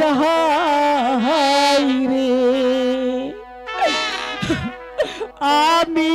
जहाई रे। आमी